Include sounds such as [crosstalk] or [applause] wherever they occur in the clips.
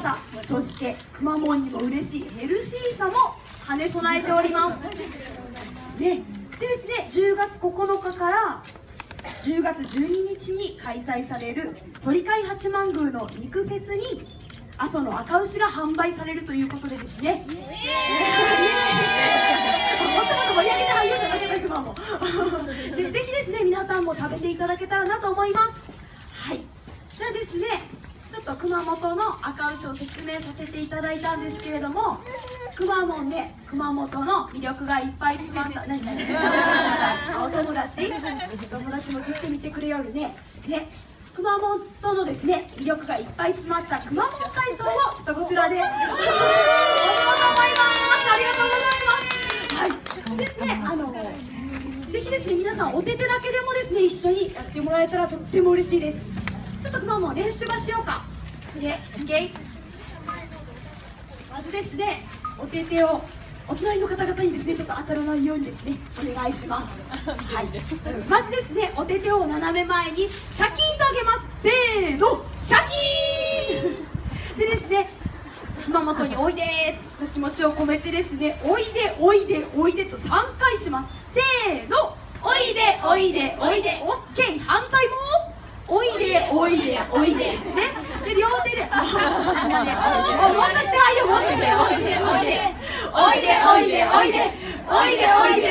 さそしてくまモンにも嬉しいヘルシーさも兼ね備えております。ね。でですね10月9日から10月12日に開催される鳥飼八幡宮の肉フェスに阿蘇の赤牛が販売されるということでですね。もっともっと盛り上げてあげようじゃなくて熊も。でぜひですね皆さんも食べていただけたらなと思います。はい。じゃあですねっと熊本の赤牛を説明させていただいたんですけれどもくまモンで熊本の魅力がいっぱい詰まった何何 [laughs] お友達。お友達もじってみてくれよるね。ね。熊本のですね魅力がいっぱい詰まった熊本体操をちょっとこちらで。やろうと思います。ありがとうございます。はい。ですねあのぜひですね皆さんお手手だけでもですね一緒にやってもらえたらとっても嬉しいです。ちょっと熊も練習はしようかまずですねお手手をお隣の方々にですねちょっと当たらないようにですねお願いします。[laughs] はい。まずですねお手手を斜め前にシャキーンと上げます。せーのシャキーン。でですね熊本においでの気持ちを込めてですねおいでおいでおいでと3回します。せーのおいでおいでおいでオッケー反対もおいでおいでおいでねで両手で。もっとしてはいよもっとしておいでおいでおいでおいでおいでおいで。おいでおいで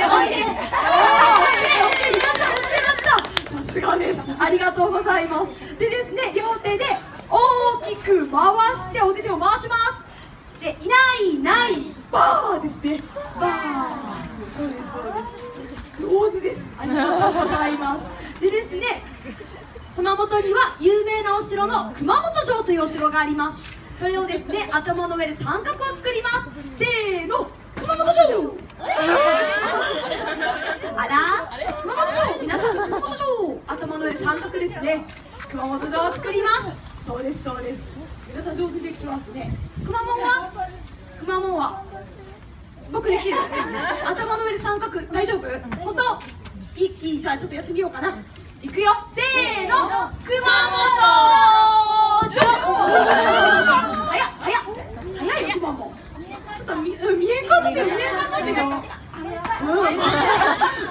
皆さん面白かったさすがです。ありがとうございます。でですね両手で大きく回してお手手を回します。でいないいないバーですね。バー。そうですそうです。上手です。ありがとうございます。でですね熊本には有名なお城の熊本城というお城があります。それをですね頭の上で三角を作ります。せーの熊本城。あら？熊本城。皆さん熊本城。頭の上で三角ですね。熊本城を作ります。そうですそうです。皆さん上手にできてますね。くまモンは？くまモンは？僕できる？頭の上で三角大丈夫？本当？いいいいじゃあちょっとやってみようかな。いくよせーの熊本城早っ早っ早いよ熊本ちょっと見うん見えんかったけど見えんかったけどうん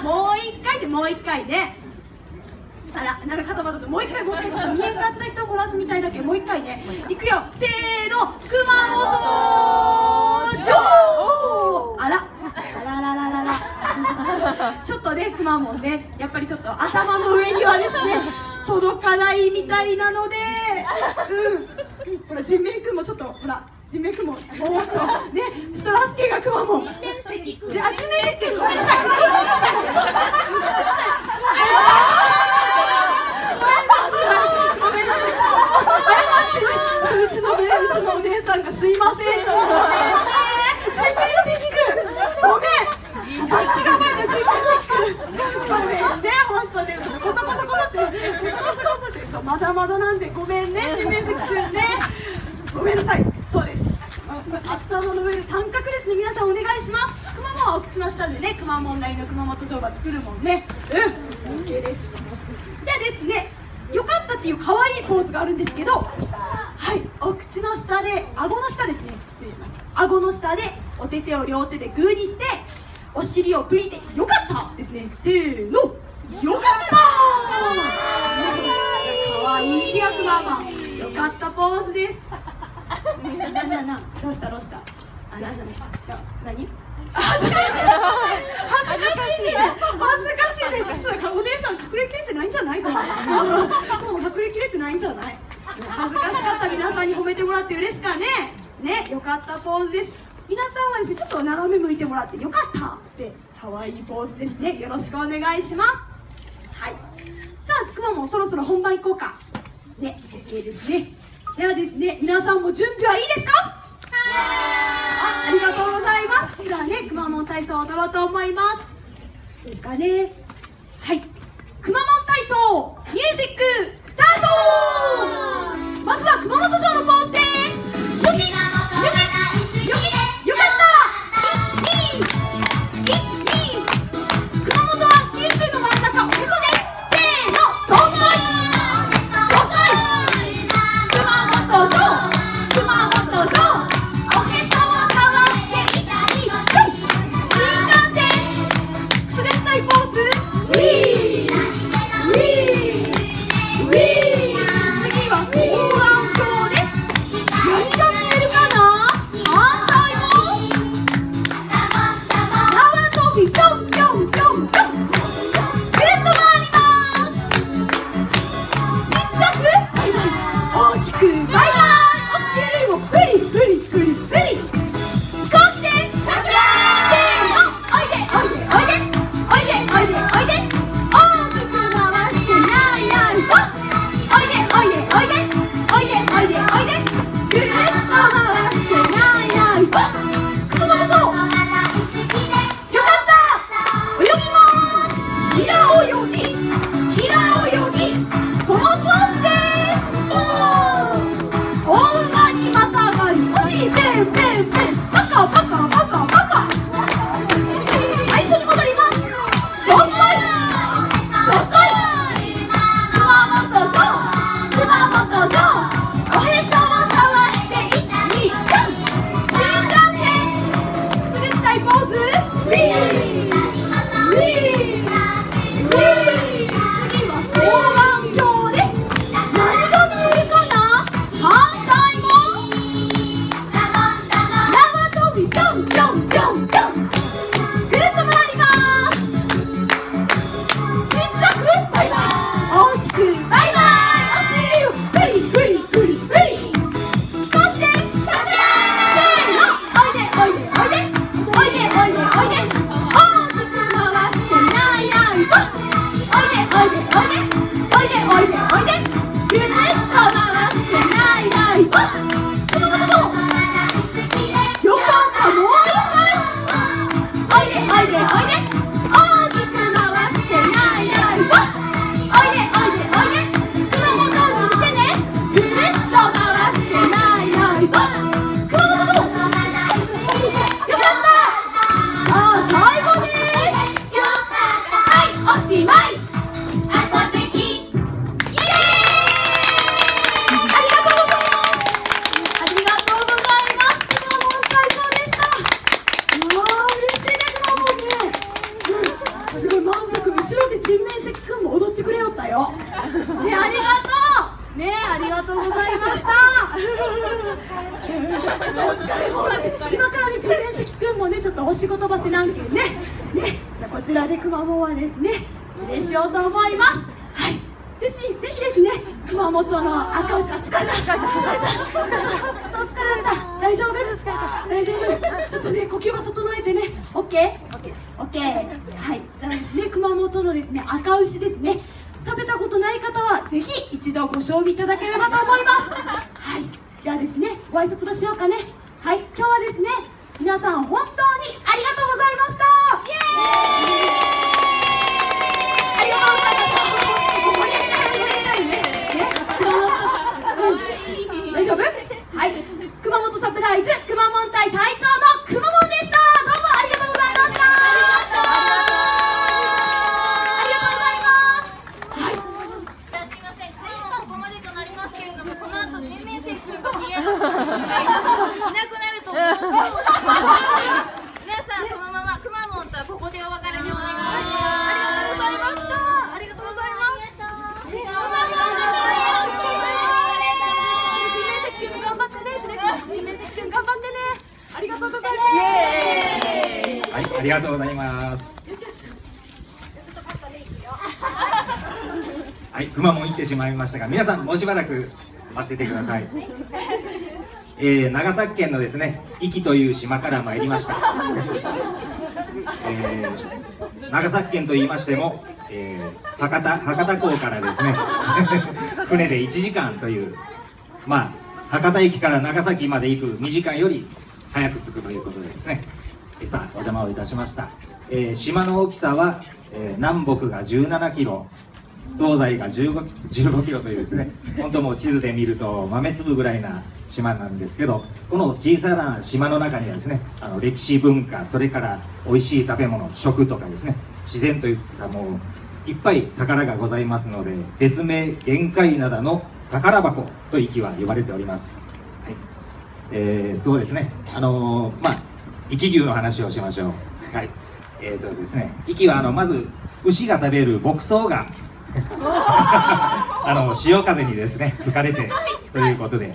もう一回でもう一回ねあら、なんか固まったもう一回もう一回ちょっと見えんかった人を漏らすみたいだけどもう一回ねいくよせーの熊本城あらあらららららちょっとねくまモンねやっぱりちょっと頭の上にはですね届かないみたいなのでうん。ほら人面くんもちょっとほら人面くんもおっとねストラスケがくまモンじゃあ人面くんごめんなさいごめんなさい。ごめんなさい。ごめんなさい。謝ってねちょっとうちのねうちのお姉さんがすいません。ごめんね。人面石くんごめん。あっちが前の人面石くんごめんね本当ねこそこそこそってこそこそこそってそうまだなんでごめんね人面石くんね。ごめんなさい。そうです。頭の上で三角ですね。皆さんお願いします。くまモンはお口の下でねくまモンなりの熊本城が作るもんね。うん。OK です。でですねよかったっていう可愛いポーズがあるんですけどはい。お口の下で顎の下ですね。失礼しました。顎の下でお手手を両手でグーにしてお尻をプリでよかったですね。せーのよかったポーズです。ななななどうしたどうした？あななな何？恥ずかしい恥ずかしいね。恥ずかしいね。お姉さん隠れきれてないんじゃない？かなもう隠れきれてないんじゃない？恥ずかしかった皆さんに褒めてもらって嬉しかね。ねよかったポーズです。皆さんはですねちょっと斜め向いてもらってよかったって可愛いポーズですね。よろしくお願いします。はい。じゃあくまもそろそろ本番行こうか。ね OK ですねではですね皆さんも準備はいいですか？あありがとうございます。じゃあねくまモン体操を踊ろうと思います。ですかね。はい。くまモン体操ミュージックスタート。まずは熊本城のポーズお疲れも今からね人面石くんもねちょっとお仕事場せなんけんね。ねじゃあこちらでくまモンはですね失礼しようと思います。はい。ぜひぜひですね熊本の赤牛あ疲れた疲れた疲れた。お疲れた。大丈夫？大丈夫？ちょっとね呼吸は整えてね。オッケー？オッケー。はい。じゃあですね熊本のですね赤牛ですね。食べたことない方はぜひ一度ご賞味いただければと思います。はい。ではですねご挨拶もしようかね。はい。今日はですね皆さん本当にありがとうございました。ありがとうございました、大丈夫はい熊本サプライ。ズ熊本隊隊長のくまモンでしたどうもありがとうございましたありがとうございますはいじゃあすいません、ツイートはここまでとなりますけれども、この後人面石君が見えますので、いなくなると思います。皆さんそのままくまモンとはここでお別れでお願いします。ありがとうございましたありがとうございますありがとうございます。人面石君頑張ってね人面石君頑張ってねありがとうございますはい、ありがとうございます。はい、熊も行ってしまいましたが、皆さんもうしばらく待っててください。えー、長崎県のですね、壱岐という島から参りました。えー、長崎県と言いましても、えー、博多博多港からですね、船で1時間という、まあ博多駅から長崎まで行く2時間より早く着くということでですね。さあお邪魔をいたしました、えー島の大きさは、えー南北が17キロ東西が 15, 15キロというですね本当もう地図で見ると豆粒ぐらいな島なんですけどこの小さな島の中にはですねあの歴史文化それから美味しい食べ物食とかですね自然といったもういっぱい宝がございますので別名玄界灘の宝箱と息は呼ばれております、はい。えーそうですね。あのーまあ生き牛の話をしましょうはい。えーとですね生きはあのまず牛が食べる牧草があの潮風にですね吹かれてということで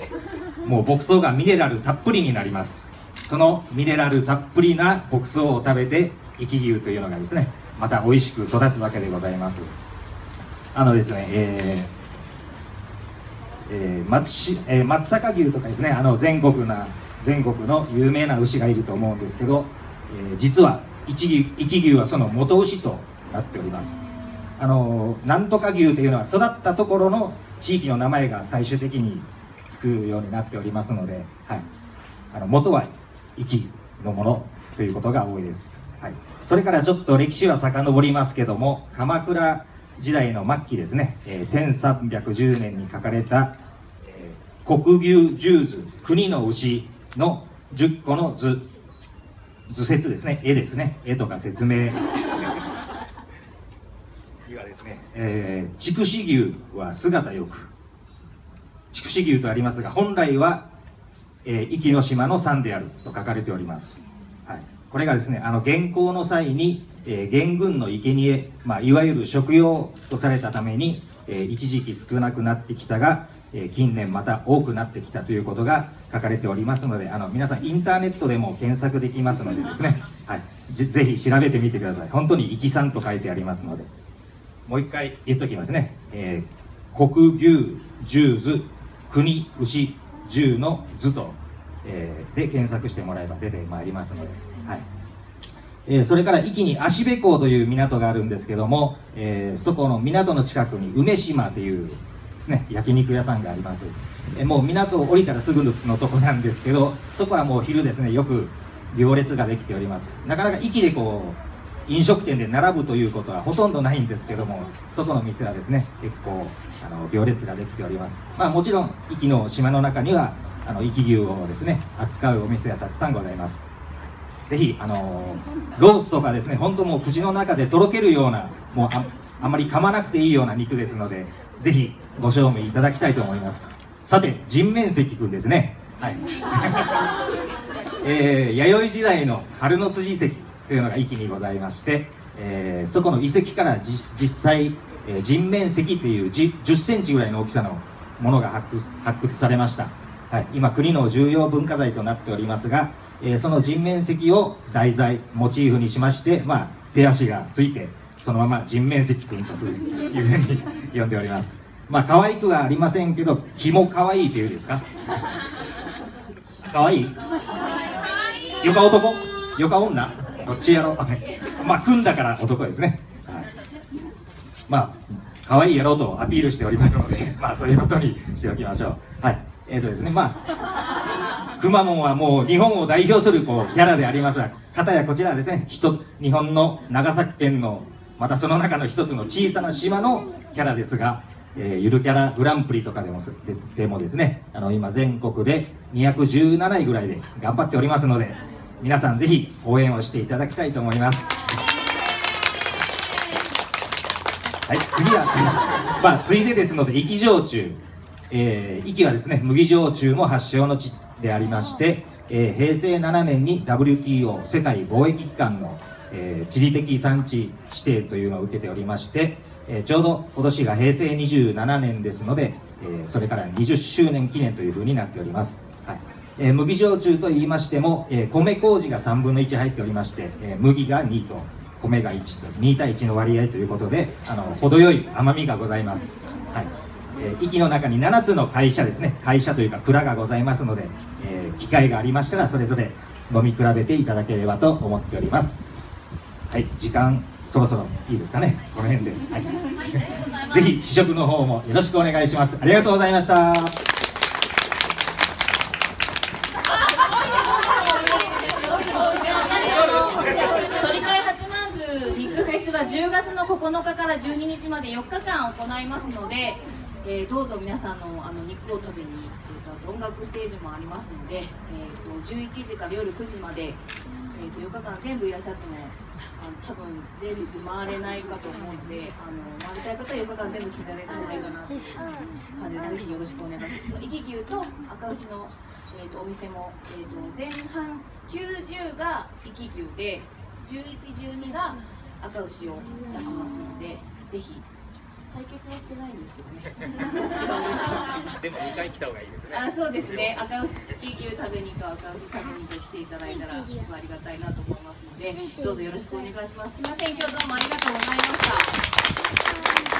もう牧草がミネラルたっぷりになります。そのミネラルたっぷりな牧草を食べて生き牛というのがですねまた美味しく育つわけでございます。あのですねえーえー松しえー松阪牛とかですねあの全国な全国の有名な牛がいると思うんですけど、えー実は一牛生き牛はその元牛となっております。あのなんとか牛というのは育ったところの地域の名前が最終的につくようになっておりますので、はい、あの元は生きのものということが多いです、はい、それからちょっと歴史は遡りますけども鎌倉時代の末期ですね、えー1310年に書かれた、えー国牛十図国の牛。の10個の図。図説ですね。絵ですね。絵とか説明。[laughs] にはですね、えー筑紫牛は姿よく。筑紫牛とありますが本来は、えー、壱岐の島の山であると書かれております、はい、これがですねあの元寇の際に、えー元軍の生贄、まあ、いわゆる食用とされたために、えー一時期少なくなってきたが、えー近年また多くなってきたということが書かれておりますのであの皆さんインターネットでも検索できますのでですね、はい、ぜぜひ調べてみてください。本当に「壱岐さん」と書いてありますので。もう一回言っときますね。えー国牛十図国牛十の図と、えーで検索してもらえば出てまいりますので、はい。えーそれから壱岐に芦部港という港があるんですけども、えーそこの港の近くに梅島というですね焼肉屋さんがあります、えもう港を降りたらすぐのとこなんですけどそこはもう昼ですねよく行列ができております。なかなか壱岐でこう飲食店で並ぶということはほとんどないんですけども外の店はですね結構あの行列ができております。まあもちろん壱岐の島の中にはあの壱岐牛をですね扱うお店がたくさんございます。ぜひあのロースとかですね本当もう口の中でとろけるようなもうああまり噛まなくていいような肉ですのでぜひご賞味いただきたいと思います。さて人面石くんですね。はい。[laughs] えー弥生時代の春の辻遺跡というのが壱岐にございまして、えーそこの遺跡からじ実際、えー人面石というじ10センチぐらいの大きさのものが発掘されました。はい、今国の重要文化財となっておりますが、えーその人面石を題材モチーフにしまして、まあ、手足がついてそのまま人面石くんというふうに [laughs] 呼んでおりますまあ可愛くはありませんけど気も可愛いというですか？可愛い？よか男？よか女？どっちやろ？う [laughs] まあ組んだから男ですね、はい、まあ可愛いやろうとアピールしておりますので [laughs] まあそういうことにしておきましょう。はい。えーとですねまあくまモンはもう日本を代表するこうキャラでありますが片やこちらはですね人日本の長崎県のまたその中の一つの小さな島のキャラですが、えーゆるキャラグランプリとかでもででもですねあの今全国で217位ぐらいで頑張っておりますので皆さんぜひ応援をしていただきたいと思います。はい次は [laughs] まあついでですので生き焼酎。えー、壱はですね麦焼酎も発祥の地でありまして、えー平成7年に WTO 世界貿易機関の、えー地理的産地指定というのを受けておりまして、えーちょうど今年が平成27年ですので、えーそれから20周年記念というふうになっております、はい。えー麦焼酎と言いましても、えー米麹が3分の1入っておりまして、えー麦が2と米が1と2対1の割合ということであの程よい甘みがございます、はい。えー、息の中に7つの会社ですね。会社というか蔵がございますので、えー機会がありましたらそれぞれ飲み比べていただければと思っております。はい。時間そろそろいいですかね。この辺で、はい、ぜひ試食の方もよろしくお願いします。ありがとうございました。10月の9日から12日まで4日間行いますので、えーどうぞ皆さんのあの肉を食べに、えーと音楽ステージもありますので、えー、と11時から夜9時まで、えー、と4日間全部いらっしゃってもあの多分全部回れないかと思うのであの回りたい方は4日間全部聞いていただいた方がいいかなという感じでぜひよろしくお願いします。生き牛と赤牛のえー、とお店も、えー、と前半90が生き牛で1112が赤牛を出しますのでぜひ対決はしてないんですけどね。どっちが美味しいかでも2回来た方がいいですね。あそうですね。赤牛生き牛食べにと赤牛食べにと来ていただいたらすごいありがたいなと思いますのでどうぞよろしくお願いします。すいません。今日どうもありがとうございました